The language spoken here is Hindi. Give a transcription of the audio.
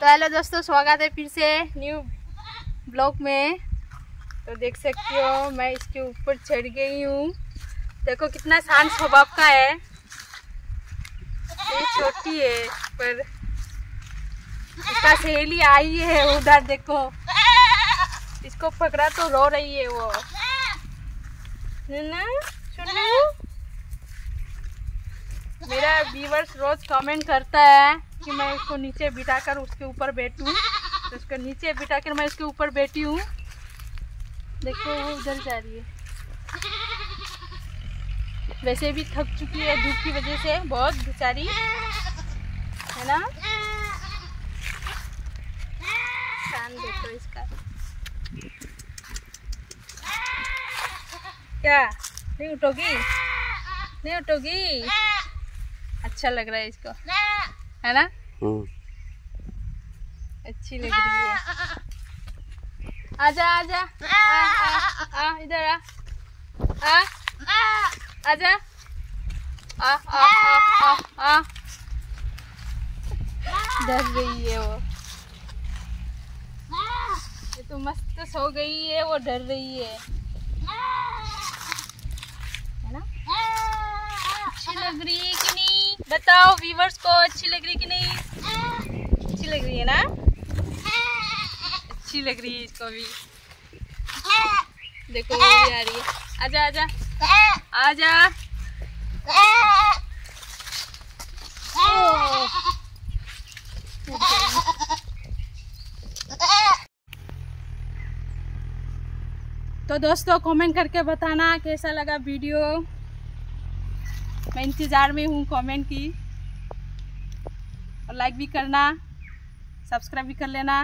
तो हेलो दोस्तों, स्वागत है फिर से न्यू ब्लॉग में। तो देख सकती हो, मैं इसके ऊपर चढ़ गई हूँ। देखो कितना शांत स्वभाव का है। ये छोटी है, पर इसका सहेली आई है उधर, देखो। इसको पकड़ा तो रो रही है वो। ना सुनो मेरा व्यूवर्स रोज कमेंट करता है। कि मैं इसको नीचे बिठा कर उसके ऊपर बैठूं। तो उसको नीचे बिठा कर मैं उसके ऊपर बैठी हूँ। देखो, वो उधर जा रही है। वैसे भी थक चुकी है धूप की वजह से, बहुत बेचारी। है ना? कान देखो इसका। क्या? नहीं उठोगी? नहीं उठोगी? अच्छा लग रहा है इसको। है ना? अच्छी लग रही है। आजा आजा। आ, आ, इधर आ। आ आजा। आ आ आ आ डर रही है वो। ये तो मस्त सो गई है वो डर रही है। है ना? अच्छी लग रही है कि नहीं? बताओ व्यूवर्स को अच्छी लग रही कि नहीं अच्छी लग रही है ना अच्छी लग रही है इसको भी। देखो, वो भी आ रही है। आजा आजा। आजा। तो दोस्तों कमेंट करके बताना कैसा लगा वीडियो मैं इंतज़ार में हूँ कमेंट की। और लाइक भी करना सब्सक्राइब भी कर लेना।